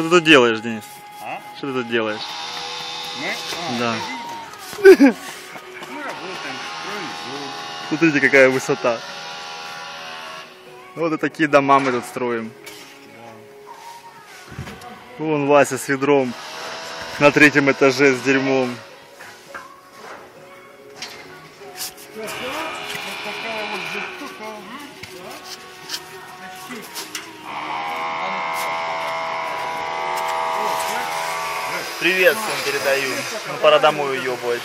Что ты тут делаешь, Денис? А? Что ты тут делаешь? Мы? А, Да. Мы работаем, строим. Смотрите, какая высота. Вот и такие дома мы тут строим. Вон Вася с ведром на третьем этаже с дерьмом. Привет всем передаю. Ну, пора домой ее уебывать.